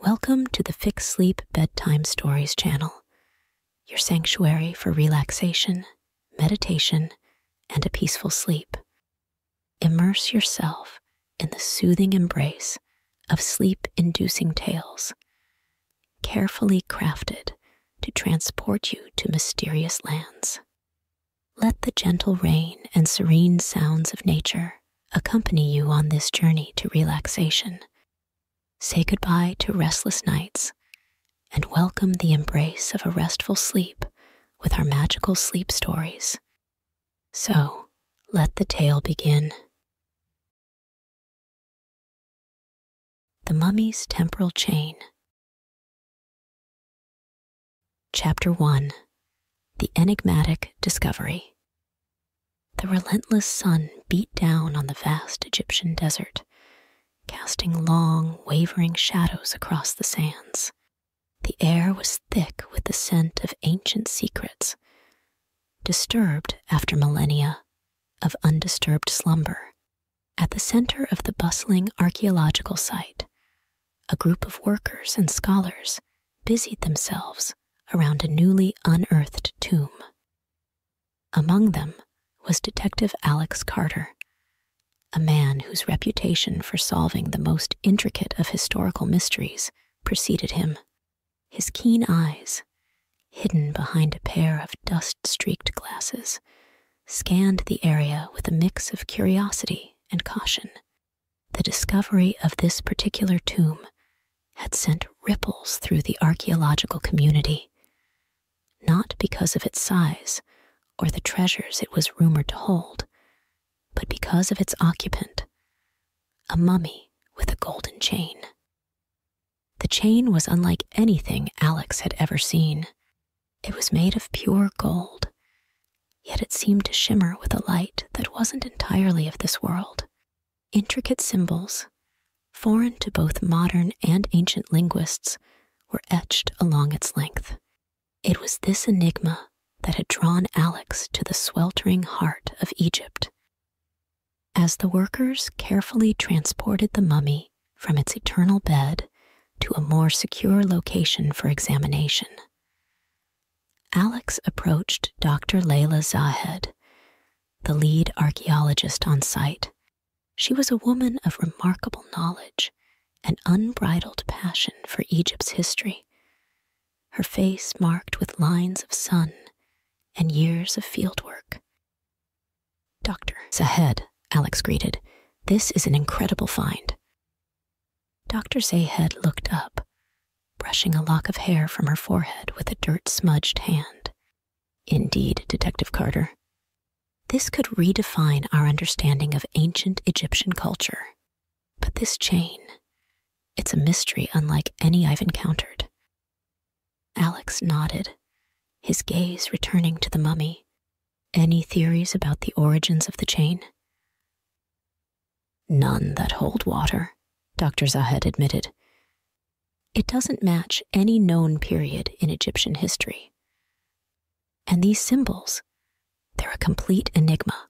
Welcome to the FixSleep Bedtime Stories channel, your sanctuary for relaxation, meditation, and a peaceful sleep. Immerse yourself in the soothing embrace of sleep inducing tales, carefully crafted to transport you to mysterious lands. Let the gentle rain and serene sounds of nature accompany you on this journey to relaxation. Say goodbye to restless nights and welcome the embrace of a restful sleep with our magical sleep stories. So, let the tale begin. The Mummy's Temporal Chain. Chapter 1 The Enigmatic Discovery. The relentless sun beat down on the vast Egyptian desert, casting long, wavering shadows across the sands. The air was thick with the scent of ancient secrets, disturbed after millennia of undisturbed slumber. At the center of the bustling archaeological site, a group of workers and scholars busied themselves around a newly unearthed tomb. Among them was Detective Alex Carter, a man whose reputation for solving the most intricate of historical mysteries preceded him. His keen eyes, hidden behind a pair of dust streaked glasses, scanned the area with a mix of curiosity and caution. The discovery of this particular tomb had sent ripples through the archaeological community, not because of its size or the treasures it was rumored to hold, but because of its occupant, a mummy with a golden chain. The chain was unlike anything Alex had ever seen. It was made of pure gold, yet it seemed to shimmer with a light that wasn't entirely of this world. Intricate symbols, foreign to both modern and ancient linguists, were etched along its length. It was this enigma that had drawn Alex to the sweltering heart of Egypt. As the workers carefully transported the mummy from its eternal bed to a more secure location for examination, Alex approached Dr. Layla Zahed, the lead archaeologist on site. She was a woman of remarkable knowledge and unbridled passion for Egypt's history, her face marked with lines of sun and years of fieldwork. Dr. Zahed, Alex greeted, this is an incredible find. Dr. Zahed looked up, brushing a lock of hair from her forehead with a dirt smudged hand. Indeed, Detective Carter. This could redefine our understanding of ancient Egyptian culture. But this chain, it's a mystery unlike any I've encountered. Alex nodded, his gaze returning to the mummy. Any theories about the origins of the chain? None that hold water, Dr. Zahed admitted. It doesn't match any known period in Egyptian history. And these symbols, they're a complete enigma.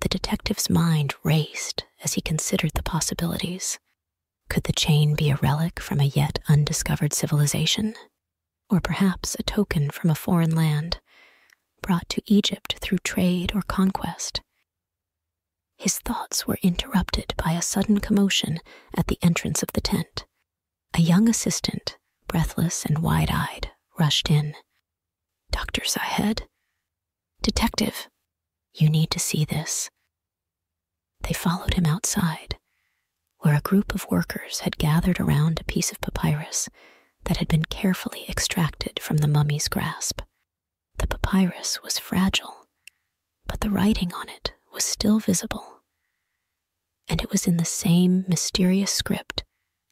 The detective's mind raced as he considered the possibilities. Could the chain be a relic from a yet undiscovered civilization? or perhaps a token from a foreign land, brought to Egypt through trade or conquest. His thoughts were interrupted by a sudden commotion at the entrance of the tent. A young assistant, breathless and wide eyed, rushed in. Dr. Zahed? Detective, you need to see this. They followed him outside, where a group of workers had gathered around a piece of papyrus that had been carefully extracted from the mummy's grasp. The papyrus was fragile, but the writing on it was still visible. And it was in the same mysterious script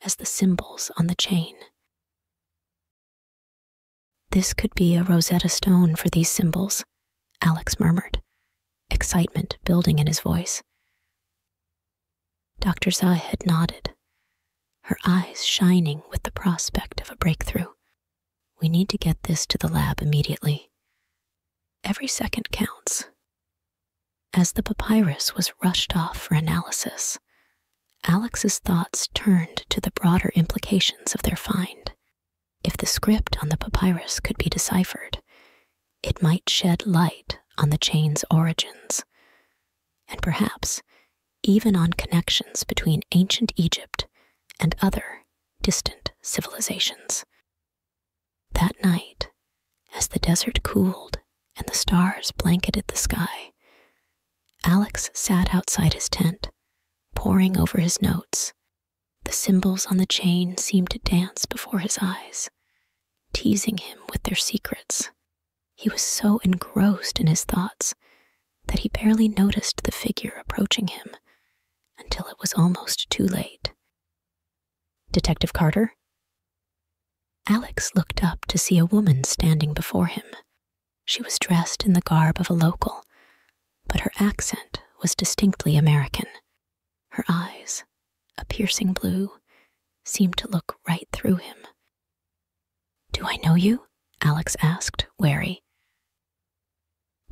as the symbols on the chain. This could be a Rosetta Stone for these symbols, Alex murmured, excitement building in his voice. Dr. Zahed nodded her eyes shining with the prospect of a breakthrough. We need to get this to the lab immediately. Every second counts. As the papyrus was rushed off for analysis, Alex's thoughts turned to the broader implications of their find. If the script on the papyrus could be deciphered, it might shed light on the chain's origins, and perhaps even on connections between ancient Egypt and other distant civilizations. That night, as the desert cooled and the stars blanketed the sky, Alex sat outside his tent, poring over his notes. The symbols on the chain seemed to dance before his eyes, teasing him with their secrets. He was so engrossed in his thoughts that he barely noticed the figure approaching him until it was almost too late. Detective Carter? Alex looked up to see a woman standing before him. She was dressed in the garb of a local, but her accent was distinctly American. Her eyes, a piercing blue, seemed to look right through him. Do I know you? Alex asked, wary.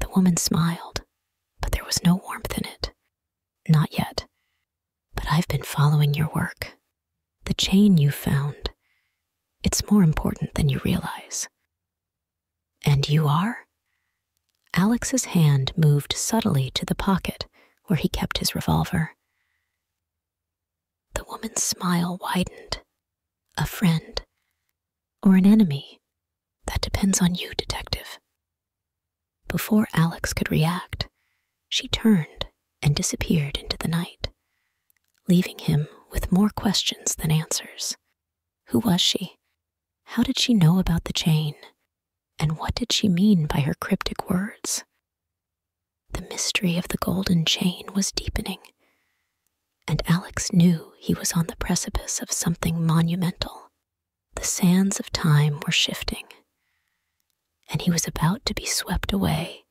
The woman smiled, but there was no warmth in it. Not yet. But I've been following your work. The chain you found, it's more important than you realize. And you are? Alex's hand moved subtly to the pocket where he kept his revolver. The woman's smile widened. A friend. Or an enemy. That depends on you, detective. Before Alex could react, she turned and disappeared into the night, leaving him with more questions than answers. Who was she? How did she know about the chain? And what did she mean by her cryptic words? The mystery of the golden chain was deepening, and Alex knew he was on the precipice of something monumental. The sands of time were shifting, and he was about to be swept away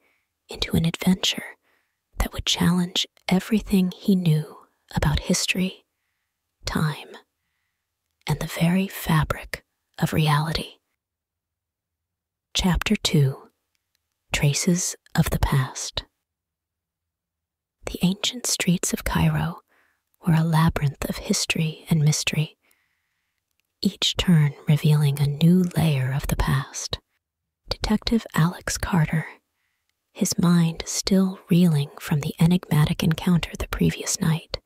into an adventure that would challenge everything he knew about history, time, and the very fabric of reality. Chapter 2 Traces of the Past The ancient streets of Cairo were a labyrinth of history and mystery, each turn revealing a new layer of the past. Detective Alex Carter, his mind still reeling from the enigmatic encounter the previous night,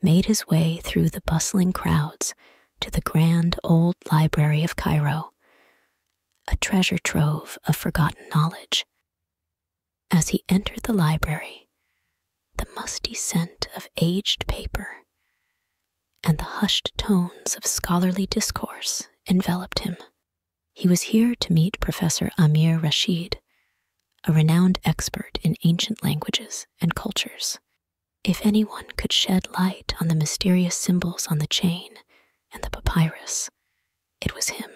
made his way through the bustling crowds to the grand old library of Cairo, a treasure trove of forgotten knowledge. As he entered the library, the musty scent of aged paper and the hushed tones of scholarly discourse enveloped him. He was here to meet Professor Amir Rashid, a renowned expert in ancient languages and cultures. If anyone could shed light on the mysterious symbols on the chain and the papyrus, it was him.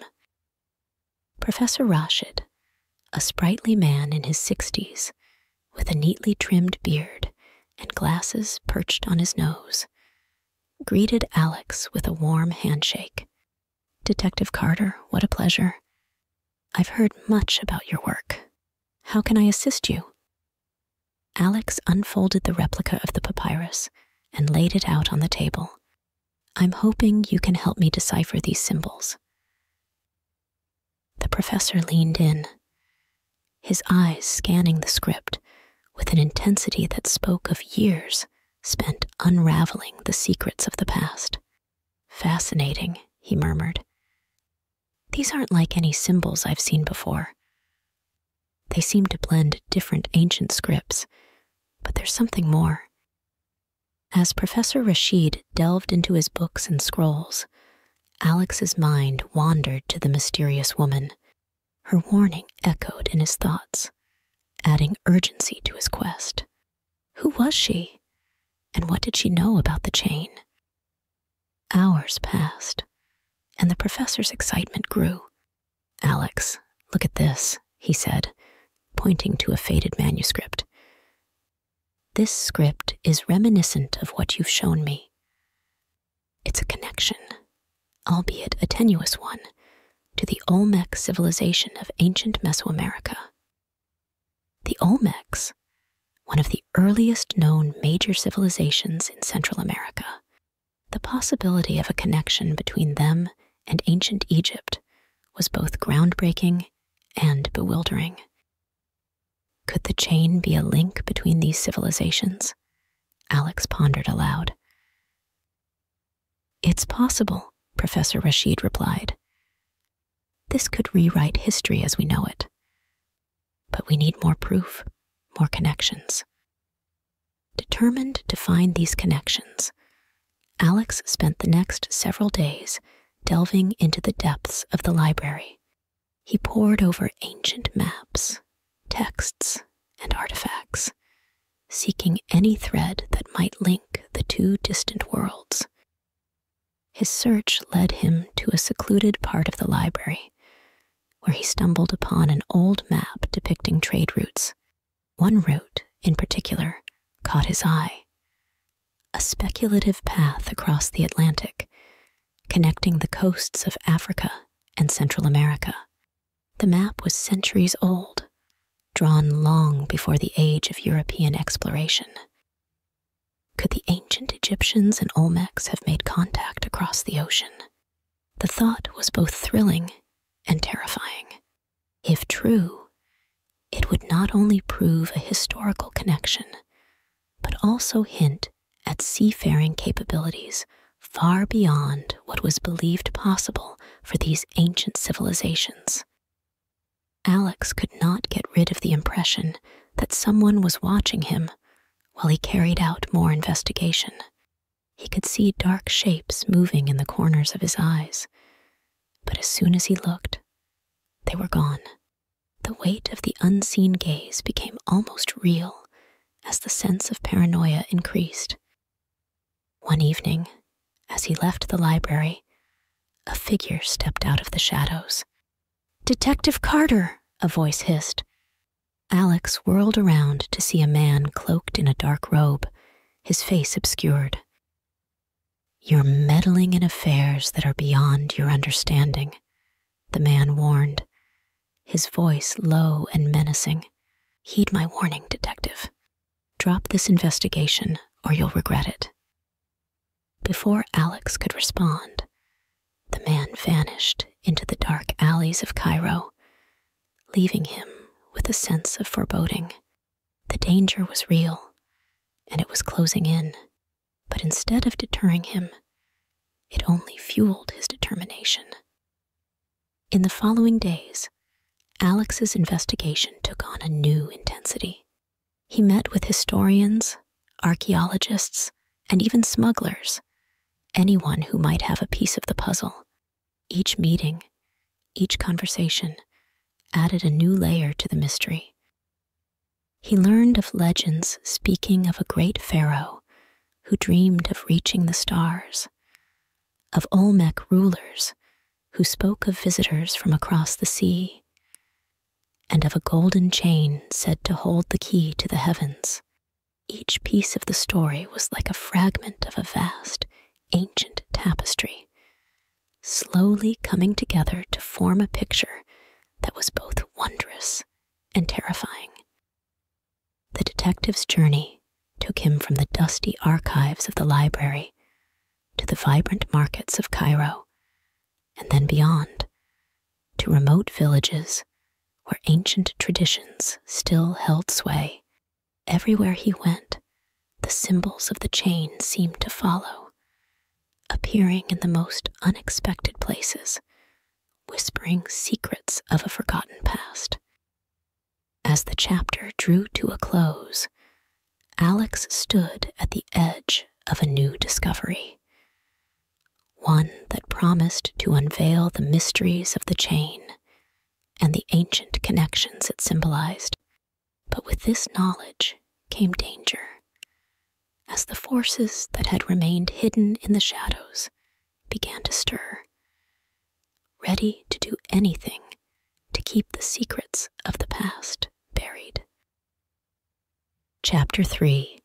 Professor Rashid, a sprightly man in his sixties, with a neatly trimmed beard and glasses perched on his nose, greeted Alex with a warm handshake. Detective Carter, what a pleasure. I've heard much about your work. How can I assist you? Alex unfolded the replica of the papyrus and laid it out on the table. I'm hoping you can help me decipher these symbols. Professor leaned in, his eyes scanning the script with an intensity that spoke of years spent unraveling the secrets of the past. Fascinating, he murmured. These aren't like any symbols I've seen before. They seem to blend different ancient scripts, but there's something more. As Professor Rashid delved into his books and scrolls, Alex's mind wandered to the mysterious woman. Her warning echoed in his thoughts, adding urgency to his quest. Who was she? And what did she know about the chain? Hours passed, and the professor's excitement grew. Alex, look at this, he said, pointing to a faded manuscript. This script is reminiscent of what you've shown me. It's a connection, albeit a tenuous one, to the Olmec civilization of ancient Mesoamerica. The Olmecs, one of the earliest known major civilizations in Central America, The possibility of a connection between them and ancient Egypt was both groundbreaking and bewildering. Could the chain be a link between these civilizations? Alex pondered aloud. It's possible, Professor Rashid replied. This could rewrite history as we know it. But we need more proof, more connections. Determined to find these connections, Alex spent the next several days delving into the depths of the library. He pored over ancient maps, texts, and artifacts, seeking any thread that might link the two distant worlds. His search led him to a secluded part of the library, where he stumbled upon an old map depicting trade routes. One route, in particular, caught his eye a speculative path across the Atlantic, connecting the coasts of Africa and Central America. The map was centuries old, drawn long before the age of European exploration. Could the ancient Egyptians and Olmecs have made contact across the ocean? The thought was both thrilling and terrifying. If true, it would not only prove a historical connection, but also hint at seafaring capabilities far beyond what was believed possible for these ancient civilizations. Alex could not get rid of the impression that someone was watching him while he carried out more investigation. He could see dark shapes moving in the corners of his eyes, but as soon as he looked, they were gone. The weight of the unseen gaze became almost real as the sense of paranoia increased. One evening, as he left the library, a figure stepped out of the shadows. Detective Carter, a voice hissed. Alex whirled around to see a man cloaked in a dark robe, his face obscured. You're meddling in affairs that are beyond your understanding, the man warned, his voice low and menacing. Heed my warning, detective. Drop this investigation or you'll regret it. Before Alex could respond, the man vanished into the dark alleys of Cairo, leaving him with a sense of foreboding. The danger was real, and it was closing in, but instead of deterring him, it only fueled his determination. In the following days, Alex's investigation took on a new intensity. He met with historians, archaeologists, and even smugglers anyone who might have a piece of the puzzle. Each meeting, each conversation added a new layer to the mystery. He learned of legends speaking of a great pharaoh who dreamed of reaching the stars, of Olmec rulers who spoke of visitors from across the sea, and of a golden chain said to hold the key to the heavens. Each piece of the story was like a fragment of a vast, ancient tapestry, slowly coming together to form a picture that was both wondrous and terrifying. The detective's journey took him from the dusty archives of the library to the vibrant markets of Cairo, and then beyond to remote villages where ancient traditions still held sway. Everywhere he went, the symbols of the chain seemed to follow appearing in the most unexpected places, whispering secrets of a forgotten past. As the chapter drew to a close, Alex stood at the edge of a new discovery, one that promised to unveil the mysteries of the chain and the ancient connections it symbolized. But with this knowledge came danger as the forces that had remained hidden in the shadows began to stir, ready to do anything to keep the secrets of the past buried. Chapter 3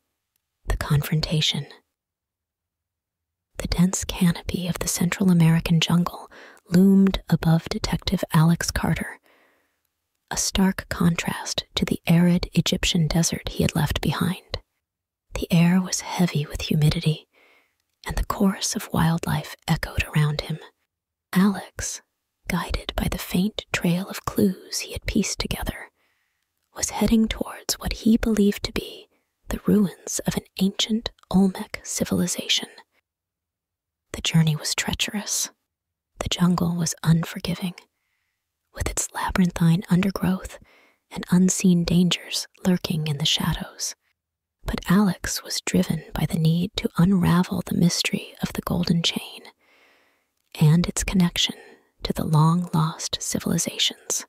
The Confrontation The dense canopy of the Central American jungle loomed above Detective Alex Carter, a stark contrast to the arid Egyptian desert he had left behind. The air was heavy with humidity, and the chorus of wildlife echoed around him. Alex, guided by the faint trail of clues he had pieced together, was heading towards what he believed to be the ruins of an ancient Olmec civilization. The journey was treacherous. The jungle was unforgiving, with its labyrinthine undergrowth and unseen dangers lurking in the shadows. But Alex was driven by the need to unravel the mystery of the Golden Chain and its connection to the long lost civilizations.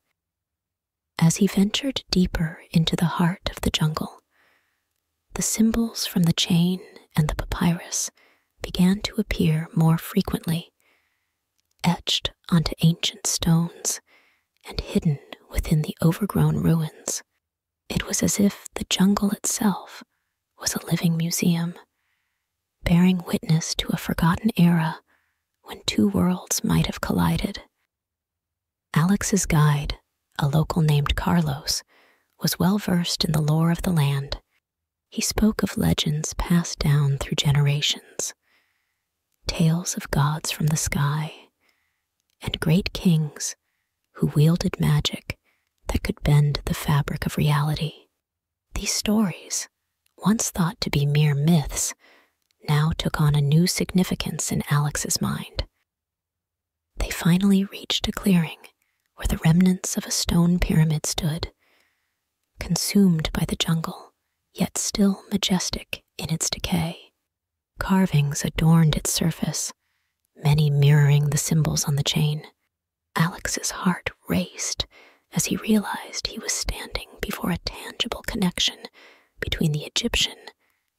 As he ventured deeper into the heart of the jungle, the symbols from the chain and the papyrus began to appear more frequently, etched onto ancient stones and hidden within the overgrown ruins. It was as if the jungle itself was a living museum, bearing witness to a forgotten era when two worlds might have collided. Alex's guide, a local named Carlos, was well versed in the lore of the land. He spoke of legends passed down through generations, tales of gods from the sky, and great kings who wielded magic that could bend the fabric of reality. These stories, once thought to be mere myths, now took on a new significance in Alex's mind. They finally reached a clearing where the remnants of a stone pyramid stood, consumed by the jungle, yet still majestic in its decay. Carvings adorned its surface, many mirroring the symbols on the chain. Alex's heart raced as he realized he was standing before a tangible connection between the Egyptian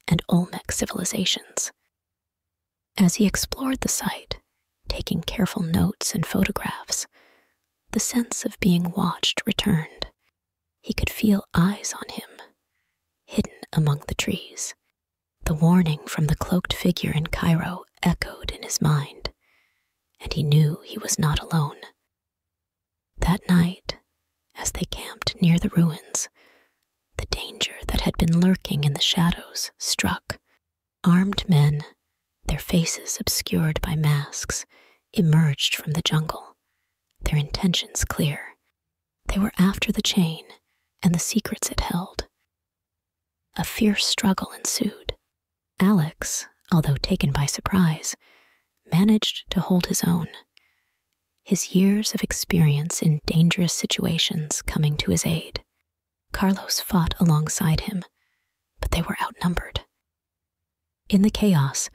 and Olmec civilizations. As he explored the site, taking careful notes and photographs, the sense of being watched returned. He could feel eyes on him, hidden among the trees. The warning from the cloaked figure in Cairo echoed in his mind, and he knew he was not alone. That night, as they camped near the ruins, the danger that had been lurking in the shadows struck. Armed men, their faces obscured by masks, emerged from the jungle, their intentions clear. They were after the chain and the secrets it held. A fierce struggle ensued. Alex, although taken by surprise, managed to hold his own his years of experience in dangerous situations coming to his aid. Carlos fought alongside him, but they were outnumbered. In the chaos,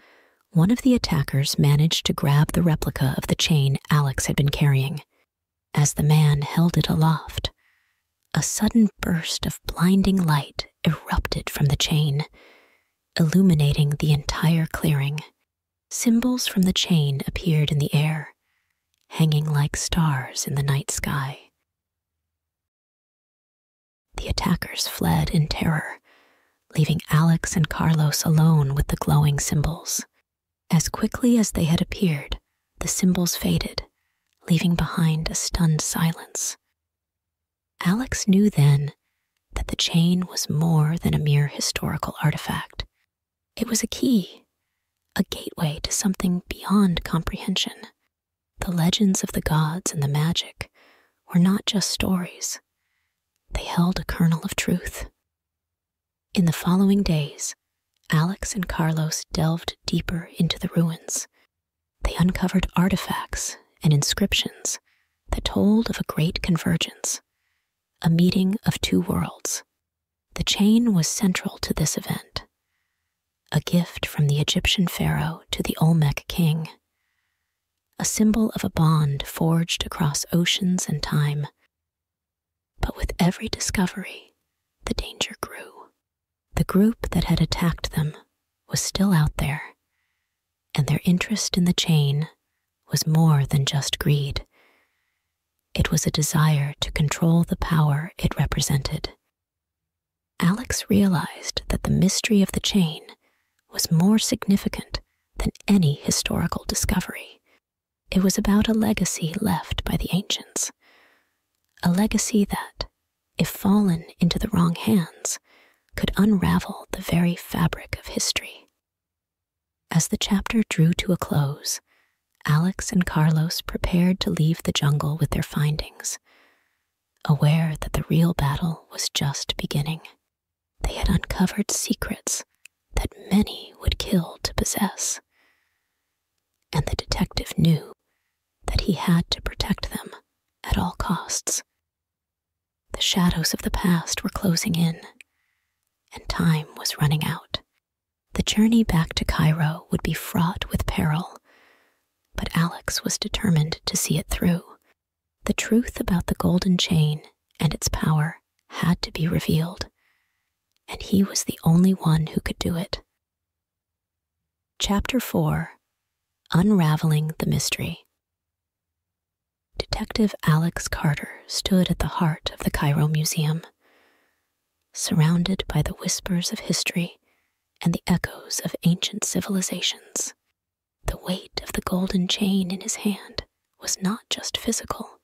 one of the attackers managed to grab the replica of the chain Alex had been carrying. As the man held it aloft, a sudden burst of blinding light erupted from the chain, illuminating the entire clearing. Symbols from the chain appeared in the air, hanging like stars in the night sky. The attackers fled in terror, leaving Alex and Carlos alone with the glowing symbols. As quickly as they had appeared, the symbols faded, leaving behind a stunned silence. Alex knew then that the chain was more than a mere historical artifact. It was a key, a gateway to something beyond comprehension. The legends of the gods and the magic were not just stories, they held a kernel of truth. In the following days, Alex and Carlos delved deeper into the ruins. They uncovered artifacts and inscriptions that told of a great convergence, a meeting of two worlds. The chain was central to this event, a gift from the Egyptian pharaoh to the Olmec king a symbol of a bond forged across oceans and time. But with every discovery, the danger grew. The group that had attacked them was still out there, and their interest in the chain was more than just greed. It was a desire to control the power it represented. Alex realized that the mystery of the chain was more significant than any historical discovery. It was about a legacy left by the ancients. A legacy that, if fallen into the wrong hands, could unravel the very fabric of history. As the chapter drew to a close, Alex and Carlos prepared to leave the jungle with their findings, aware that the real battle was just beginning. They had uncovered secrets that many would kill to possess, and the detective knew that he had to protect them at all costs. The shadows of the past were closing in, and time was running out. The journey back to Cairo would be fraught with peril, but Alex was determined to see it through. The truth about the golden chain and its power had to be revealed, and he was the only one who could do it. Chapter 4 Unraveling the Mystery Detective Alex Carter stood at the heart of the Cairo Museum, surrounded by the whispers of history and the echoes of ancient civilizations. The weight of the golden chain in his hand was not just physical,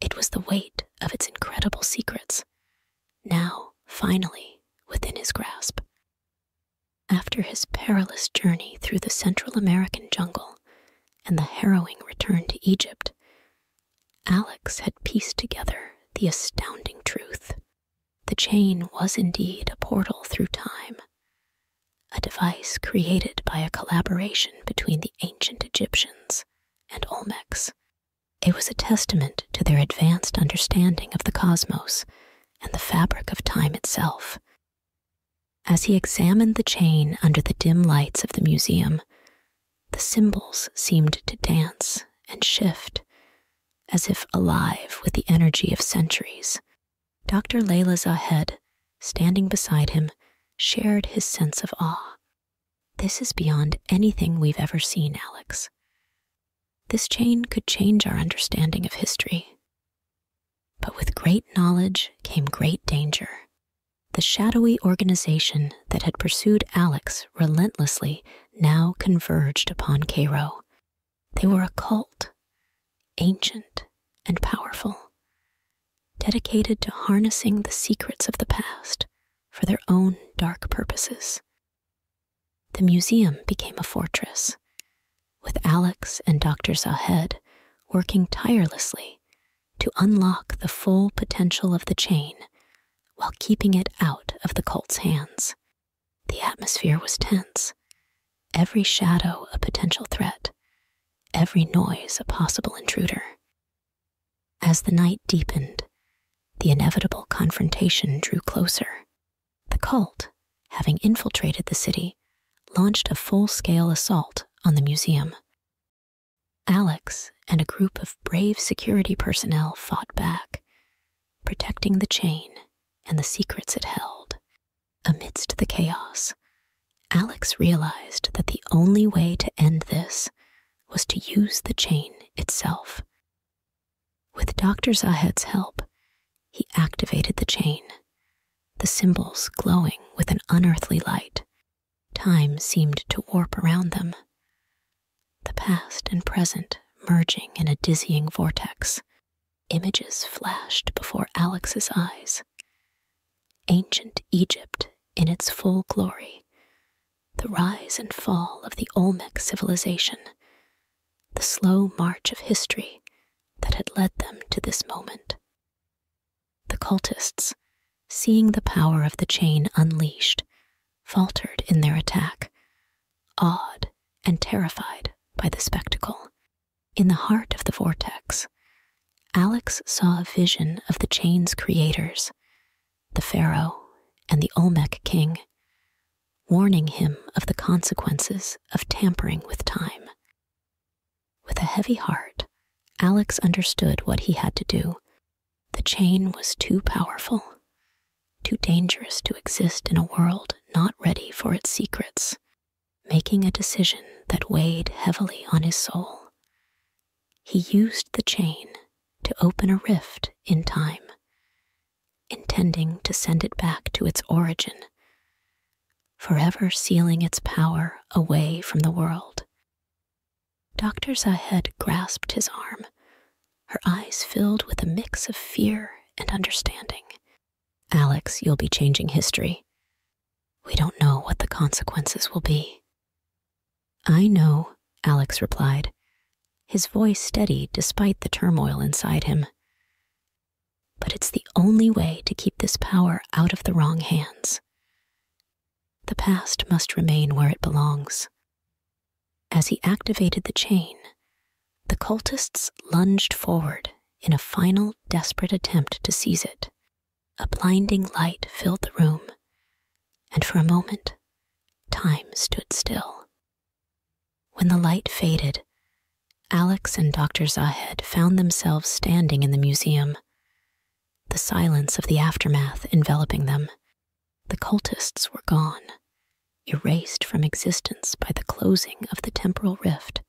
it was the weight of its incredible secrets, now finally within his grasp. After his perilous journey through the Central American jungle and the harrowing return to Egypt, Alex had pieced together the astounding truth. The chain was indeed a portal through time, a device created by a collaboration between the ancient Egyptians and Olmecs. It was a testament to their advanced understanding of the cosmos and the fabric of time itself. As he examined the chain under the dim lights of the museum, the symbols seemed to dance and shift as if alive with the energy of centuries. Dr. Layla Zahed, standing beside him, shared his sense of awe. This is beyond anything we've ever seen, Alex. This chain could change our understanding of history. But with great knowledge came great danger. The shadowy organization that had pursued Alex relentlessly now converged upon Cairo. They were a cult ancient and powerful, dedicated to harnessing the secrets of the past for their own dark purposes. The museum became a fortress, with Alex and Dr. Zahed working tirelessly to unlock the full potential of the chain while keeping it out of the cult's hands. The atmosphere was tense, every shadow a potential threat every noise a possible intruder. As the night deepened, the inevitable confrontation drew closer. The cult, having infiltrated the city, launched a full scale assault on the museum. Alex and a group of brave security personnel fought back, protecting the chain and the secrets it held. Amidst the chaos, Alex realized that the only way to end this was to use the chain itself. With Dr. Zahed's help, he activated the chain, the symbols glowing with an unearthly light. Time seemed to warp around them, the past and present merging in a dizzying vortex. Images flashed before Alex's eyes. Ancient Egypt in its full glory, the rise and fall of the Olmec civilization the slow march of history that had led them to this moment. The cultists, seeing the power of the chain unleashed, faltered in their attack, awed and terrified by the spectacle. In the heart of the vortex, Alex saw a vision of the chain's creators, the Pharaoh and the Olmec king, warning him of the consequences of tampering with time. With a heavy heart, Alex understood what he had to do. The chain was too powerful, too dangerous to exist in a world not ready for its secrets, making a decision that weighed heavily on his soul. He used the chain to open a rift in time, intending to send it back to its origin, forever sealing its power away from the world. Dr. Zahed grasped his arm, her eyes filled with a mix of fear and understanding. Alex, you'll be changing history. We don't know what the consequences will be. I know, Alex replied, his voice steady despite the turmoil inside him. But it's the only way to keep this power out of the wrong hands. The past must remain where it belongs. As he activated the chain, the cultists lunged forward in a final desperate attempt to seize it. A blinding light filled the room, and for a moment, time stood still. When the light faded, Alex and Dr. Zahed found themselves standing in the museum, the silence of the aftermath enveloping them. The cultists were gone, erased from existence by the closing of the temporal rift.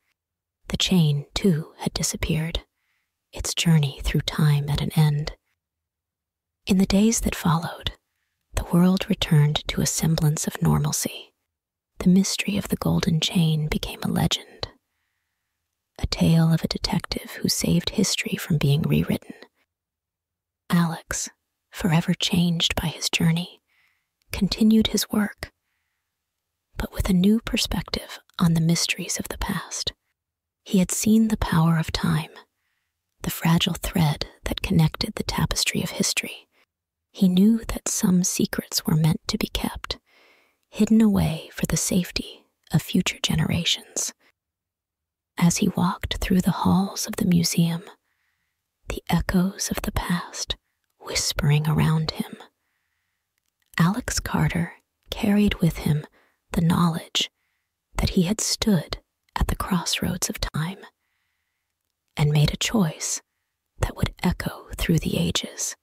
The chain, too, had disappeared, its journey through time at an end. In the days that followed, the world returned to a semblance of normalcy. The mystery of the golden chain became a legend, a tale of a detective who saved history from being rewritten. Alex, forever changed by his journey, continued his work, but with a new perspective on the mysteries of the past. He had seen the power of time, the fragile thread that connected the tapestry of history. He knew that some secrets were meant to be kept, hidden away for the safety of future generations. As he walked through the halls of the museum, the echoes of the past whispering around him, Alex Carter carried with him the knowledge that he had stood at the crossroads of time and made a choice that would echo through the ages.